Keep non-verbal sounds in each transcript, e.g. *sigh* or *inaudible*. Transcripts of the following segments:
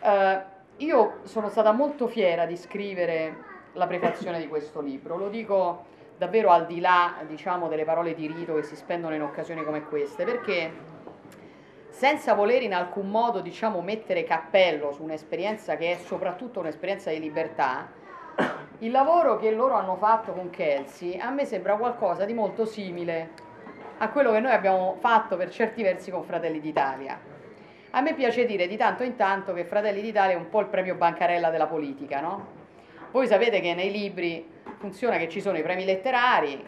Eh, io sono stata molto fiera di scrivere la prefazione di questo libro, lo dico davvero al di là diciamo, delle parole di rito che si spendono in occasioni come queste, perché senza voler in alcun modo diciamo, mettere cappello su un'esperienza che è soprattutto un'esperienza di libertà, il lavoro che loro hanno fatto con Kelsey a me sembra qualcosa di molto simile a quello che noi abbiamo fatto per certi versi con Fratelli d'Italia. A me piace dire di tanto in tanto che Fratelli d'Italia è un po' il premio bancarella della politica, no? Voi sapete che nei libri funziona che ci sono i premi letterari,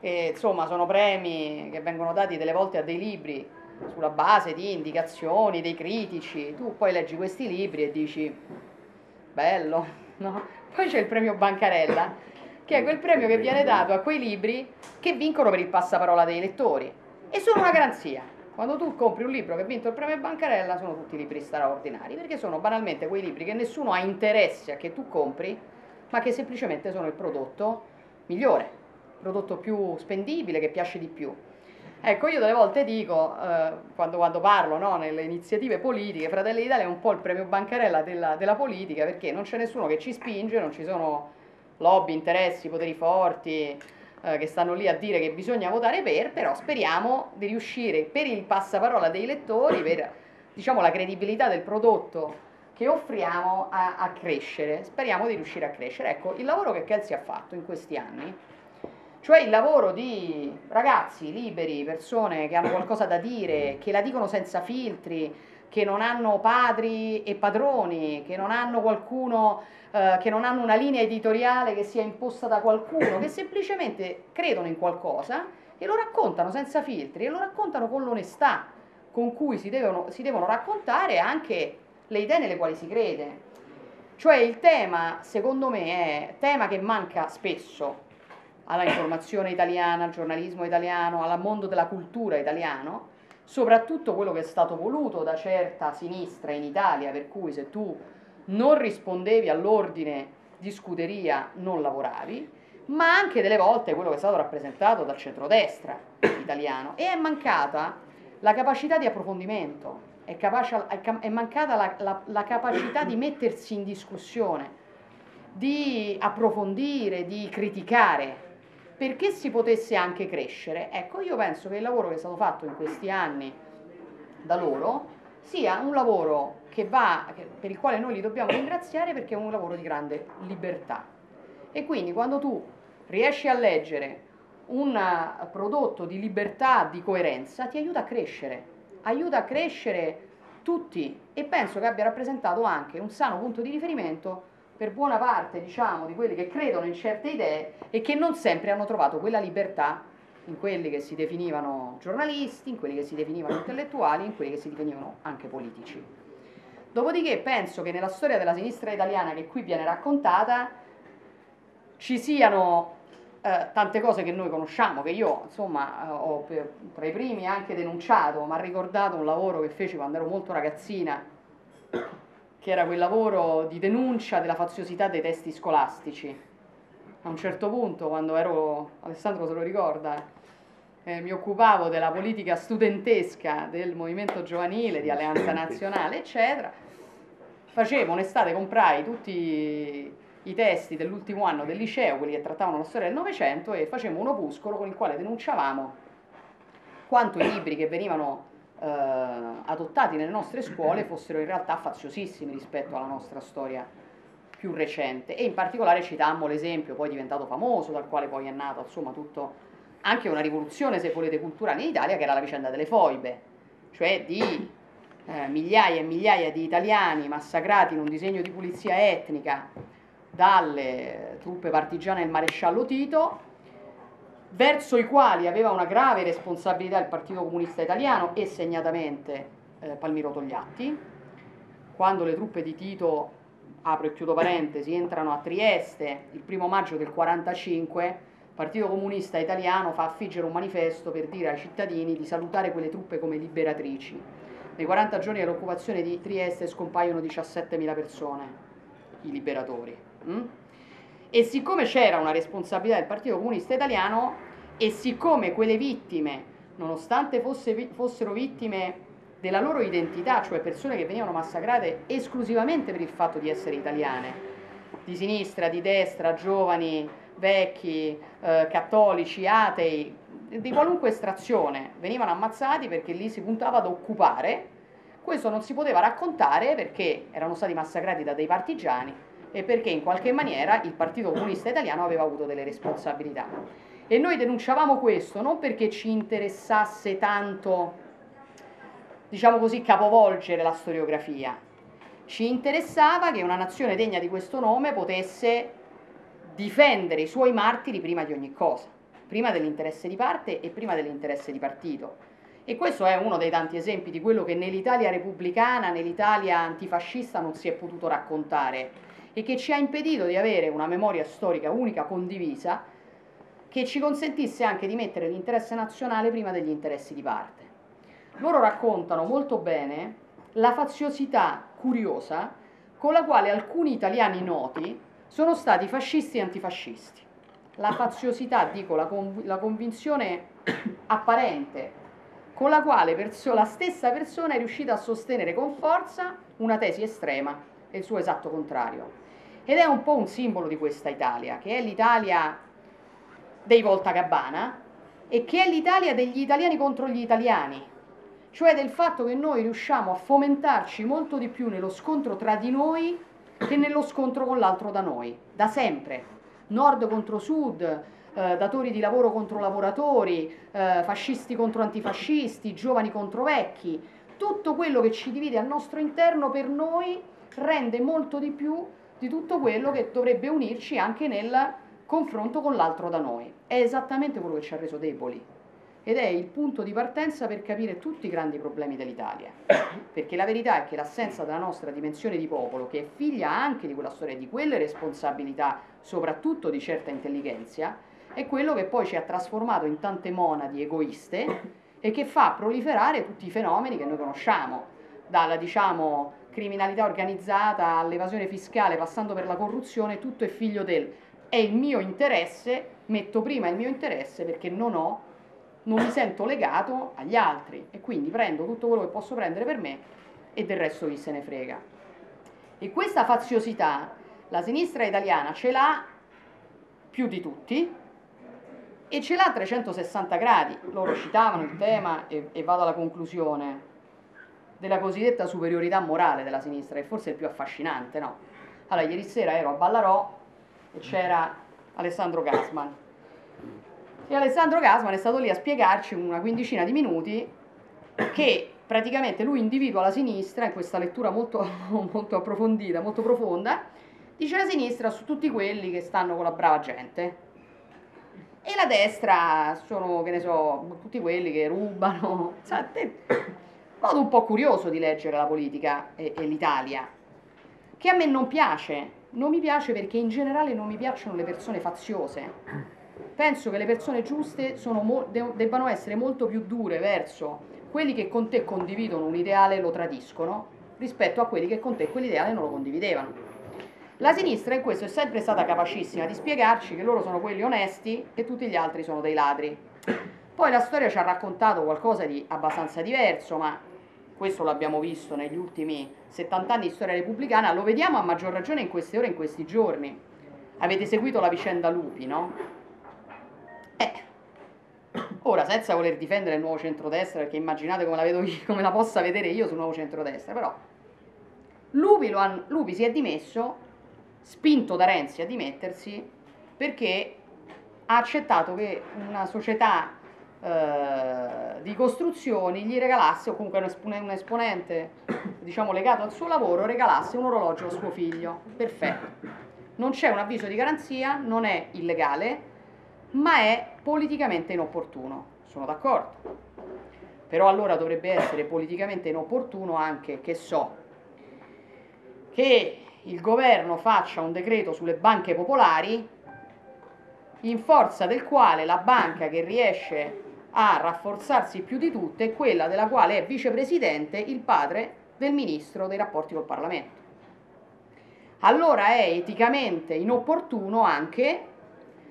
che insomma sono premi che vengono dati delle volte a dei libri sulla base di indicazioni dei critici. Tu poi leggi questi libri e dici, bello, *laughs* no? Poi c'è il premio Bancarella, che è quel premio che viene dato a quei libri che vincono per il passaparola dei lettori. E sono una garanzia. Quando tu compri un libro che ha vinto il premio Bancarella, sono tutti libri straordinari, perché sono banalmente quei libri che nessuno ha interesse a che tu compri, ma che semplicemente sono il prodotto migliore, il prodotto più spendibile, che piace di più. Ecco, io delle volte dico, eh, quando, quando, parlo no, nelle iniziative politiche, Fratelli d'Italia è un po' il premio bancarella della, della, politica perché non c'è nessuno che ci spinge, non ci sono lobby, interessi, poteri forti eh, che stanno lì a dire che bisogna votare per, però speriamo di riuscire per il passaparola dei lettori, per diciamo, la credibilità del prodotto che offriamo a, a crescere, speriamo di riuscire a crescere. Ecco, il lavoro che Kelsey ha fatto in questi anni cioè il lavoro di ragazzi liberi, persone che hanno qualcosa da dire, che la dicono senza filtri, che non hanno padri e padroni, che non hanno qualcuno, eh, che non hanno una linea editoriale che sia imposta da qualcuno, che semplicemente credono in qualcosa e lo raccontano senza filtri e lo raccontano con l'onestà con cui si devono, si devono raccontare anche le idee nelle quali si crede. Cioè il tema, secondo me, è tema che manca spesso alla informazione italiana, al giornalismo italiano, al mondo della cultura italiano, soprattutto quello che è stato voluto da certa sinistra in Italia, per cui se tu non rispondevi all'ordine di scuderia non lavoravi, ma anche delle volte quello che è stato rappresentato dal centrodestra italiano. E è mancata la capacità di approfondimento, è, capace, è mancata la, la, la capacità di mettersi in discussione, di approfondire, di criticare perché si potesse anche crescere. Ecco, io penso che il lavoro che è stato fatto in questi anni da loro sia un lavoro va, per il quale noi li dobbiamo ringraziare perché è un lavoro di grande libertà. E quindi quando tu riesci a leggere un prodotto di libertà, di coerenza, ti aiuta a crescere, aiuta a crescere tutti e penso che abbia rappresentato anche un sano punto di riferimento per buona parte diciamo, di quelli che credono in certe idee e che non sempre hanno trovato quella libertà in quelli che si definivano giornalisti, in quelli che si definivano intellettuali, in quelli che si definivano anche politici. Dopodiché penso che nella storia della sinistra italiana che qui viene raccontata ci siano eh, tante cose che noi conosciamo, che io insomma ho per, tra i primi anche denunciato, ma ricordato un lavoro che feci quando ero molto ragazzina che era quel lavoro di denuncia della faziosità dei testi scolastici. A un certo punto, quando ero, Alessandro se lo ricorda, eh, mi occupavo della politica studentesca del movimento giovanile, di Alleanza Nazionale, eccetera, facevo un'estate, comprai tutti i testi dell'ultimo anno del liceo, quelli che trattavano la storia del Novecento, e facevamo un opuscolo con il quale denunciavamo quanto i libri che venivano eh, adottati nelle nostre scuole fossero in realtà faziosissimi rispetto alla nostra storia più recente. E in particolare citammo l'esempio poi diventato famoso dal quale poi è nato insomma tutto anche una rivoluzione se volete culturale in Italia che era la vicenda delle foibe cioè di eh, migliaia e migliaia di italiani massacrati in un disegno di pulizia etnica dalle truppe partigiane del maresciallo Tito verso i quali aveva una grave responsabilità il Partito Comunista Italiano e segnatamente eh, Palmiro Togliatti. Quando le truppe di Tito, apro e chiudo parentesi, entrano a Trieste il primo maggio del 1945, il Partito Comunista Italiano fa affiggere un manifesto per dire ai cittadini di salutare quelle truppe come liberatrici. Nei 40 giorni dell'occupazione di Trieste scompaiono 17.000 persone, i liberatori. Mm? E siccome c'era una responsabilità del Partito Comunista Italiano e siccome quelle vittime, nonostante fosse, fossero vittime della loro identità, cioè persone che venivano massacrate esclusivamente per il fatto di essere italiane, di sinistra, di destra, giovani, vecchi, eh, cattolici, atei, di qualunque estrazione, venivano ammazzati perché lì si puntava ad occupare. Questo non si poteva raccontare perché erano stati massacrati da dei partigiani e perché in qualche maniera il Partito Comunista Italiano aveva avuto delle responsabilità. E noi denunciavamo questo non perché ci interessasse tanto, diciamo così, capovolgere la storiografia. Ci interessava che una nazione degna di questo nome potesse difendere i suoi martiri prima di ogni cosa, prima dell'interesse di parte e prima dell'interesse di partito. E questo è uno dei tanti esempi di quello che nell'Italia repubblicana, nell'Italia antifascista non si è potuto raccontare e che ci ha impedito di avere una memoria storica unica, condivisa, che ci consentisse anche di mettere l'interesse nazionale prima degli interessi di parte. Loro raccontano molto bene la faziosità curiosa con la quale alcuni italiani noti sono stati fascisti e antifascisti. La faziosità, dico, la, conv- la convinzione apparente con la quale perso- la stessa persona è riuscita a sostenere con forza una tesi estrema e il suo esatto contrario. Ed è un po' un simbolo di questa Italia, che è l'Italia dei Voltagabbana e che è l'Italia degli italiani contro gli italiani, cioè del fatto che noi riusciamo a fomentarci molto di più nello scontro tra di noi che nello scontro con l'altro da noi, da sempre. Nord contro sud, eh, datori di lavoro contro lavoratori, eh, fascisti contro antifascisti, giovani contro vecchi, tutto quello che ci divide al nostro interno per noi rende molto di più di tutto quello che dovrebbe unirci anche nel confronto con l'altro da noi. È esattamente quello che ci ha reso deboli ed è il punto di partenza per capire tutti i grandi problemi dell'Italia. *coughs* Perché la verità è che l'assenza della nostra dimensione di popolo, che è figlia anche di quella storia, di quelle responsabilità, soprattutto di certa intelligenza, è quello che poi ci ha trasformato in tante monadi egoiste *coughs* e che fa proliferare tutti i fenomeni che noi conosciamo, dalla diciamo criminalità organizzata all'evasione fiscale, passando per la corruzione, tutto è figlio del è il mio interesse, metto prima il mio interesse perché non ho, non mi sento legato agli altri e quindi prendo tutto quello che posso prendere per me e del resto chi se ne frega. E questa faziosità la sinistra italiana ce l'ha più di tutti e ce l'ha a 360 gradi. Loro citavano il tema e, e vado alla conclusione della cosiddetta superiorità morale della sinistra, che forse è il più affascinante, no? Allora, ieri sera ero a Ballarò e c'era Alessandro Gasman. E Alessandro Gasman è stato lì a spiegarci una quindicina di minuti che praticamente lui individua la sinistra in questa lettura molto, *laughs* molto approfondita, molto profonda, dice la sinistra su tutti quelli che stanno con la brava gente. E la destra sono, che ne so, tutti quelli che rubano. *laughs* Sai, modo un po' curioso di leggere la politica e, e l'Italia, che a me non piace. Non mi piace perché in generale non mi piacciono le persone faziose. Penso che le persone giuste mo- de- debbano essere molto più dure verso quelli che con te condividono un ideale e lo tradiscono rispetto a quelli che con te quell'ideale non lo condividevano. La sinistra in questo è sempre stata capacissima di spiegarci che loro sono quelli onesti e tutti gli altri sono dei ladri. Poi la storia ci ha raccontato qualcosa di abbastanza diverso, ma questo l'abbiamo visto negli ultimi 70 anni di storia repubblicana, lo vediamo a maggior ragione in queste ore, in questi giorni. Avete seguito la vicenda Lupi, no? Eh, ora senza voler difendere il nuovo centrodestra, perché immaginate come la, vedo io, come la possa vedere io sul nuovo centrodestra, però Lupi, han, Lupi si è dimesso, spinto da Renzi a dimettersi, perché ha accettato che una società eh, di costruzioni gli regalasse, o comunque un esponente diciamo, legato al suo lavoro, regalasse un orologio a suo figlio. Perfetto. Non c'è un avviso di garanzia, non è illegale, ma è politicamente inopportuno. Sono d'accordo. Però allora dovrebbe essere politicamente inopportuno anche, che so, che il governo faccia un decreto sulle banche popolari in forza del quale la banca che riesce a rafforzarsi più di tutte è quella della quale è vicepresidente il padre del ministro dei rapporti col Parlamento. Allora è eticamente inopportuno anche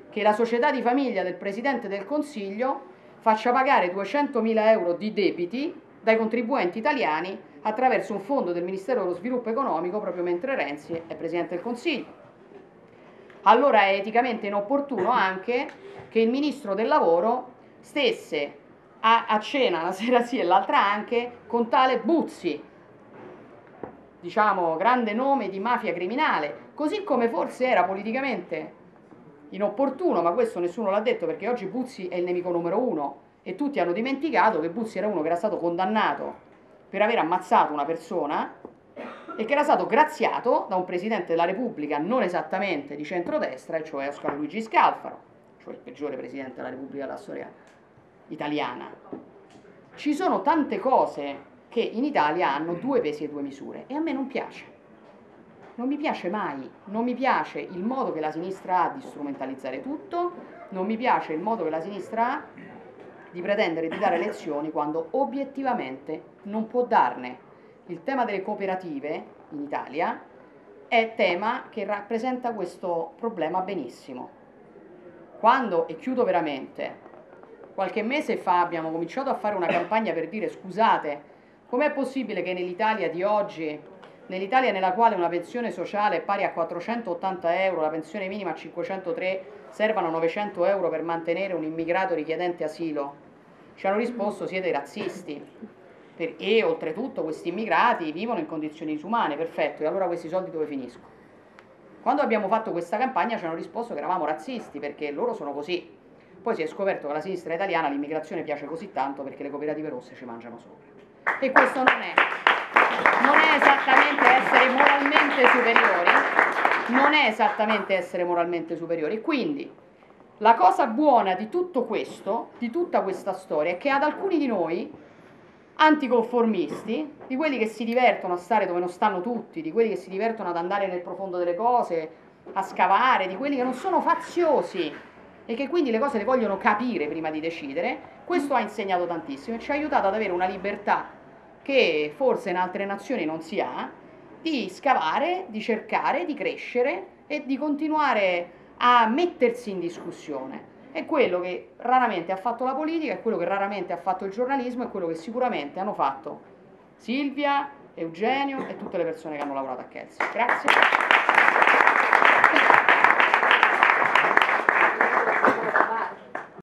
che la società di famiglia del Presidente del Consiglio faccia pagare 200.000 euro di debiti dai contribuenti italiani attraverso un fondo del Ministero dello Sviluppo Economico proprio mentre Renzi è Presidente del Consiglio. Allora è eticamente inopportuno anche che il Ministro del Lavoro stesse a, a cena una *laughs* sera sì e l'altra anche con tale Buzzi, diciamo grande nome di mafia criminale, così come forse era politicamente inopportuno, ma questo nessuno l'ha detto perché oggi Buzzi è il nemico numero uno e tutti hanno dimenticato che Buzzi era uno che era stato condannato per aver ammazzato una persona e che era stato graziato da un Presidente della Repubblica non esattamente di centrodestra, e cioè Oscar Luigi Scalfaro, cioè il peggiore Presidente della Repubblica della storia italiana. Ci sono tante cose che in Italia hanno due pesi e due misure e a me non piace. Non mi piace mai, non mi piace il modo che la sinistra ha di strumentalizzare tutto, non mi piace il modo che la sinistra ha di pretendere di dare lezioni quando obiettivamente non può darne. Il tema delle cooperative in Italia è tema che rappresenta questo problema benissimo. Quando, e chiudo veramente, qualche mese fa abbiamo cominciato a fare una campagna per dire scusate, com'è possibile che nell'Italia di oggi, nell'Italia nella quale una pensione sociale è pari a 480 euro, la pensione minima a 503, servano 900 euro per mantenere un immigrato richiedente asilo? Ci hanno risposto siete razzisti. E oltretutto questi immigrati vivono in condizioni disumane, perfetto, e allora questi soldi dove finiscono? Quando abbiamo fatto questa campagna ci hanno risposto che eravamo razzisti perché loro sono così. Poi si è scoperto che alla sinistra italiana l'immigrazione piace così tanto perché le cooperative rosse ci mangiano sopra. E questo non è, non è esattamente essere moralmente superiori, non è esattamente essere moralmente superiori. Quindi la cosa buona di tutto questo, di tutta questa storia, è che ad alcuni di noi, anticonformisti, di quelli che si divertono a stare dove non stanno tutti, di quelli che si divertono ad andare nel profondo delle cose, a scavare, di quelli che non sono faziosi e che quindi le cose le vogliono capire prima di decidere, questo ha insegnato tantissimo e ci ha aiutato ad avere una libertà che forse in altre nazioni non si ha, di scavare, di cercare, di crescere e di continuare a mettersi in discussione. È quello che raramente ha fatto la politica, è quello che raramente ha fatto il giornalismo, è quello che sicuramente hanno fatto Silvia, Eugenio e tutte le persone che hanno lavorato a Kelsey. Grazie.